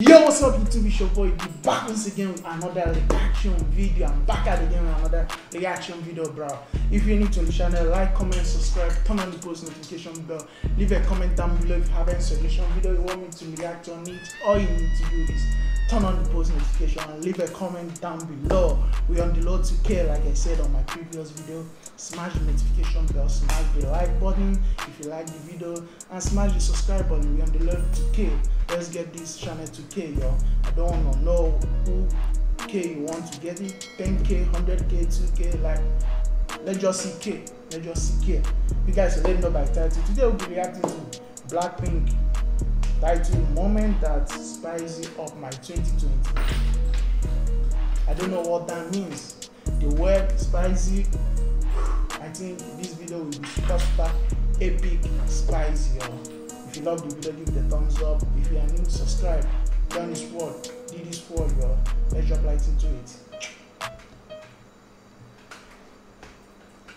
Yo, what's up YouTube? It's your boy D back once again with another reaction video. I'm back at again with another reaction video, bro. If you're new to the channel, like, comment, subscribe, turn on the post notification bell, leave a comment down below if you have any suggestion video you want me to react on it. All you need to do is turn on the post notification and leave a comment down below. We're on the road to K, like I said on my previous video. Smash the notification bell, smash the like button if you like the video, and smash the subscribe button. We're on the road to K. Let's get this channel to K, yo. I don't know who K you want to get it. 10K, 100K, 2K, like let's just see K. Let's just see K. You guys let me know by title. Today we'll be reacting to Blackpink title Moment That Spicy Up My 2020. I don't know what that means. The word spicy, I think this video will be super super epic spicy. If you love the video, give it a thumbs up. If you are new, subscribe. Join this world. Do this for yo. Let's jump right into it.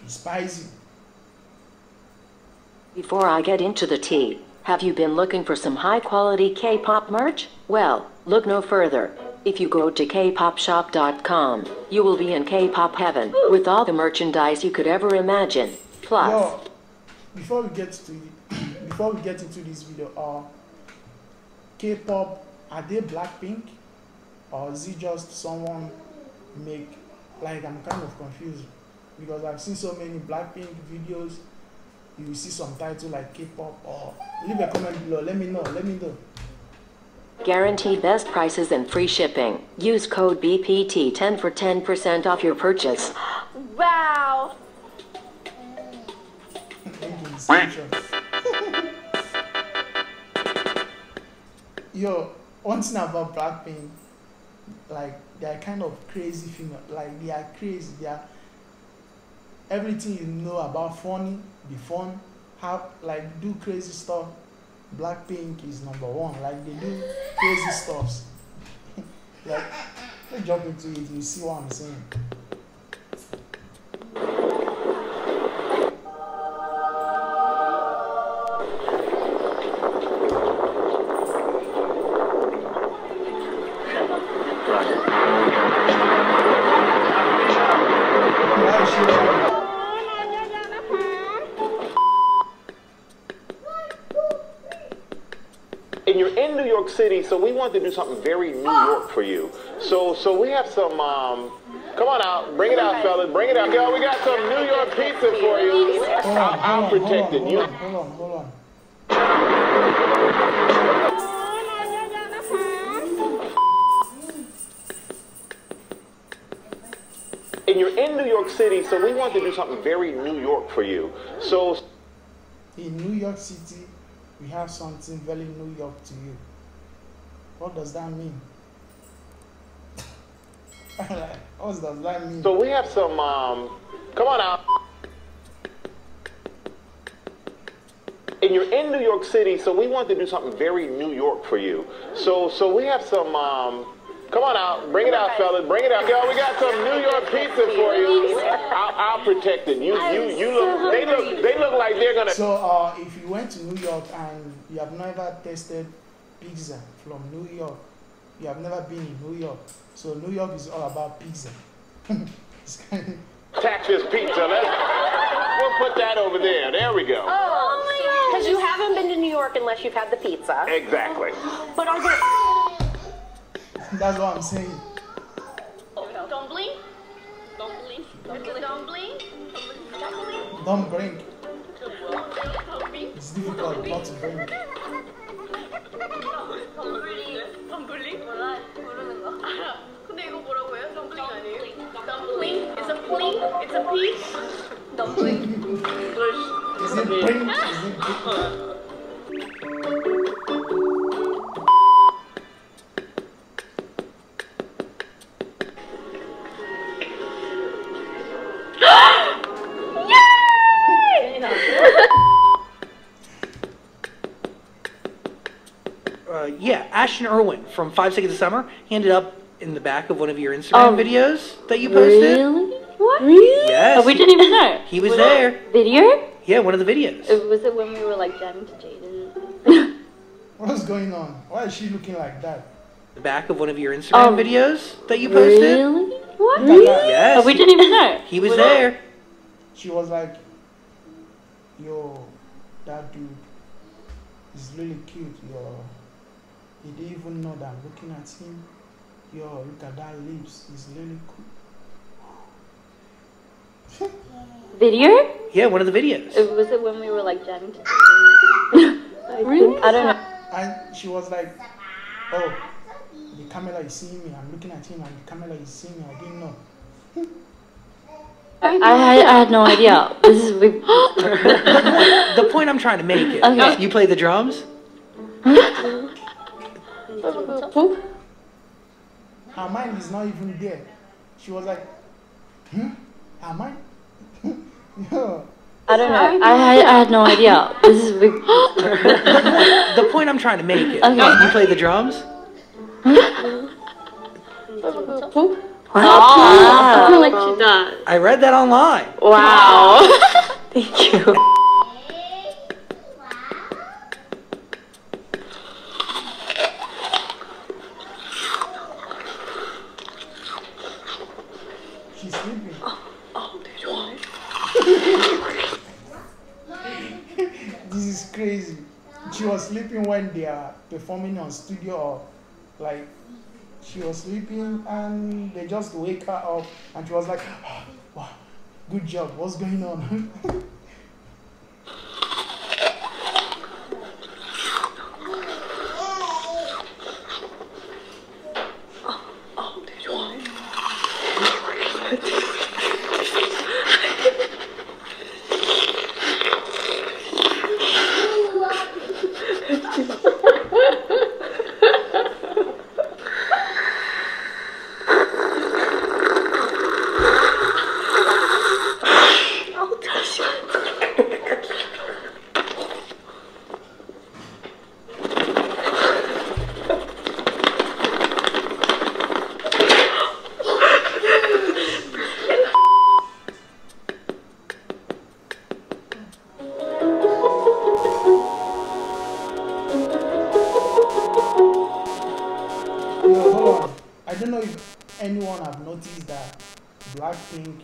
It's spicy. Before I get into the tea, have you been looking for some high quality K pop merch? Well, look no further. If you go to kpopshop.com, you will be in K pop heaven with all the merchandise you could ever imagine. Plus, Yo, before we get to before we get into this video, uh, K-pop are they Blackpink or is it just someone make like I'm kind of confused because I've seen so many Blackpink videos. You will see some title like K-pop or leave a comment below. Let me know. Let me know. guaranteed best prices and free shipping. Use code BPT10 for 10% off your purchase. Wow. Link in description. Yo, one thing about Blackpink, like they are kind of crazy female. Like they are crazy. They are everything you know about funny, be fun, have like do crazy stuff. Blackpink is number one. Like they do crazy stuffs. like let's jump into it. You see what I'm saying? York City, so we want to do something very New York for you. So, so we have some. Um, come on out, bring it out, fellas, bring it out, girl. We got some New York pizza for you. Hold on, I'll, I'll hold on, protect it. hold You. hold on, hold on. And you're in New York City, so we want to do something very New York for you. So, In New York City, we have something very New York to you. What does that mean? what does that mean? so we have some. Um, come on out. And you're in New York City, so we want to do something very New York for you. So, so we have some. Um, come on out, bring it out, fellas, bring it out, yo. We got some New York pizza for you. I'll, I'll protect it. You, you, you look. They look. They look like they're gonna. So, uh, if you went to New York and you have never tasted pizza from New York, you have never been in New York. So, New York is all about pizza. it's kind Tax this pizza. Let's, we'll put that over there. There we go. Oh, oh my god. because you haven't been to New York unless you've had the pizza. Exactly. But are there that's what I'm saying. dumpling? Dumpling. Dumpling. Dumpling. Dumpling. Don't blink. Don't blink. Don't drink. Dumpling. It's difficult not to drink. 덤블링? 몰라 모르는 거 알아 근데 이거 뭐라고 해요? 덤블링 아니에요? 덤블링? It's a pling? It's a pig? 덤블링 Is it drink? Is it drink? Ashton Irwin from Five Seconds of Summer. He ended up in the back of one of your Instagram Oh, videos that you posted. Really? What? Really? Yes. Oh, we didn't even know. He was there. Video? Yeah, one of the videos. Uh, Was it when we were like jamming to Jaden? What's going on? Why is she looking like that? The back of one of your Instagram Oh, videos that you posted. Really? What? Look at that. Yes. Oh, we didn't even know. He was there. She was like, yo, that dude is really cute, yo. He didn't even know that I'm looking at him. Yo, look at that lips. He's really cool. Video? Yeah, one of the videos. It was it when we were like jamming to Really? I don't know. And she was like, oh, the camera is seeing me. I'm looking at him and the camera is seeing me. I didn't know. I, I, I had no idea. This is we, The point I'm trying to make is, Okay. you play the drums. Her mind is not even there. She was like, hmm? Her mind? Yo, I don't know. I, I, I had no idea. This is we, The point I'm trying to make is, Okay. you play the drums. Ah. I like she does. I read that online. wow. Thank you. she's sleeping. this is crazy. She was sleeping when they are performing on studio or like she was sleeping and they just wake her up and she was like, ah, wow, good job. What's going on? Blackpink,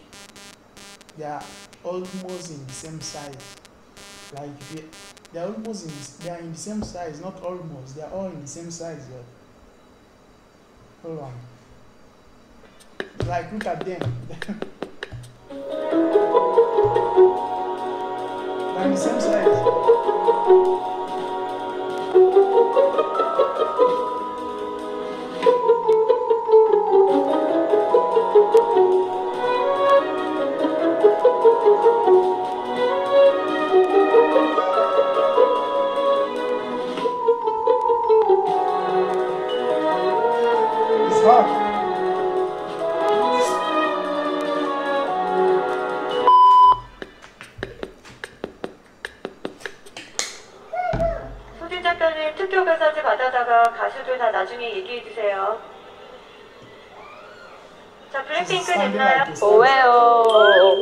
they are almost in the same size. Like you, they are almost in the, they are in the same size, not almost. They are all in the same size. Hold on. Like look at them. They're in the same size. Oweo,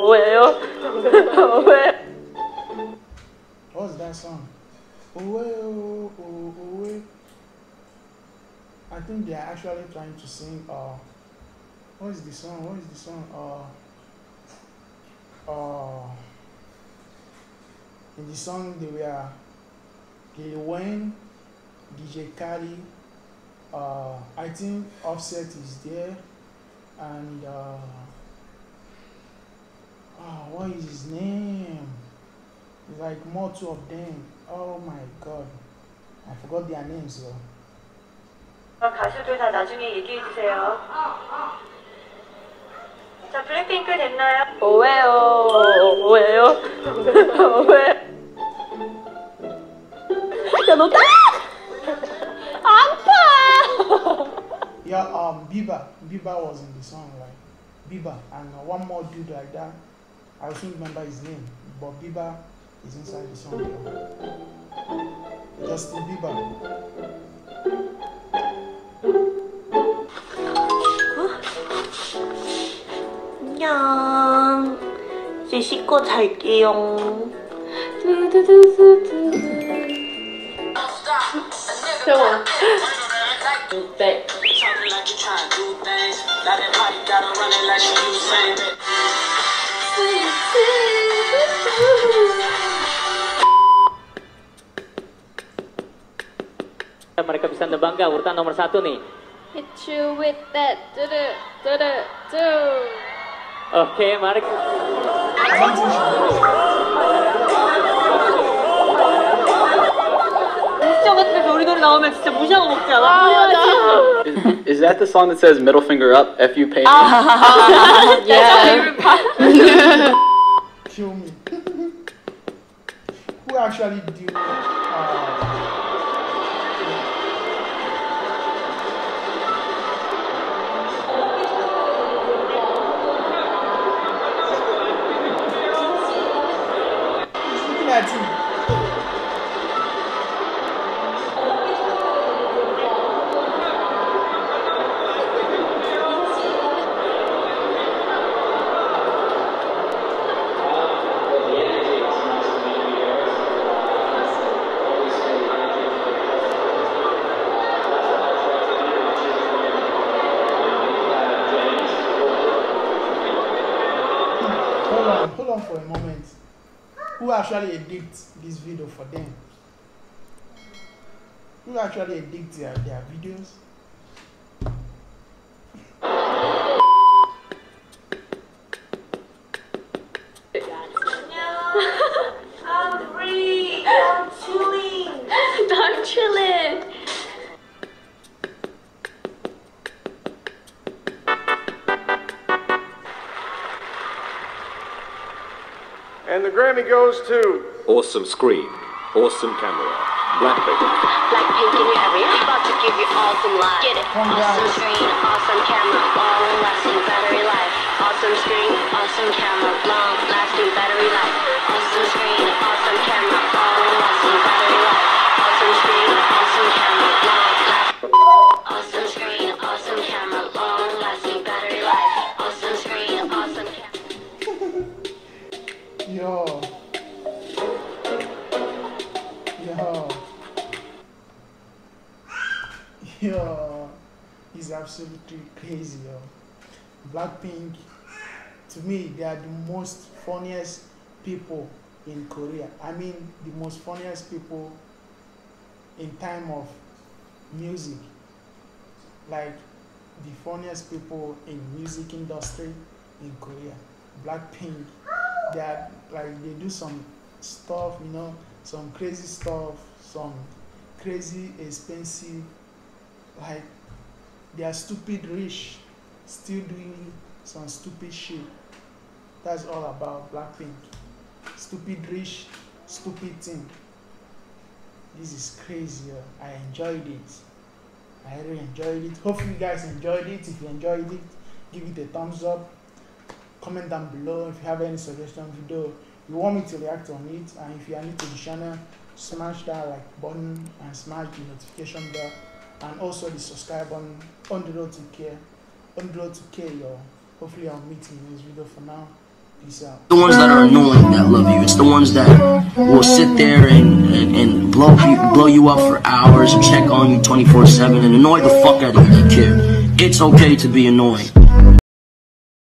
Oweo, Oweo. What's that song? Oweo, Owe. I think they are actually trying to sing. Uh, what is the song? What is the song? Uh, uh, in the song they were Lil Wayne, DJ Kali, uh, I think Offset is there, and. Uh, like more two of them. Oh my god. I forgot their names though. 가수들 다 나중에 얘기해 주세요. 자, 블랙핑크 됐나요? 오해요. 오해요. 오해. 야, 너 따! 아파! Yeah, um Bieber. Bieber was in the song, right? Bieber and uh, one more dude like that. I don't remember his name, but Bieber is inside the song. Justin Bieber. 안녕. 이제 씻고 잘게요. 두두두두두. 좋아. 네. Bangga urutan nomor satu nih. Hit you with that. Do do do. Oke, okay, mari. Oh, is, that the song that says middle finger up, F you pay me? Uh, yeah. Kill me. Who actually do uh, on, for a moment. Who actually edit this video for them? Who actually edit their, their videos? I'm free. I'm chilling. I'm chilling. The Grammy goes to Awesome screen, awesome camera, Blackpink. Blackpink in your area. About to give you awesome life. Get it. Congrats. Awesome screen, awesome camera, long lasting battery life. Awesome screen, awesome camera, long lasting battery life. Absolutely crazy, yo. Blackpink, to me, they are the most funniest people in Korea. I mean, the most funniest people in time of music. Like, the funniest people in music industry in Korea. Blackpink, they are like they do some stuff, you know, some crazy stuff, some crazy expensive, like they are stupid rich, still doing some stupid shit. That's all about Blackpink. Stupid rich, stupid thing. This is crazy. I enjoyed it. I really enjoyed it. Hopefully, you guys enjoyed it. If you enjoyed it, give it a thumbs up. Comment down below if you have any suggestion video you want me to react on it. And if you are new to the channel, smash that like button and smash the notification bell and also the subscribe button on the road to K. On the road to K, yo. Hopefully, I'll meet you in this video. For now, peace out. the ones that are annoying that love you. It's the ones that will sit there and, and, and blow you blow you up for hours and check on you 24/7 and annoy the fuck out of you. Kid, it's okay to be annoying.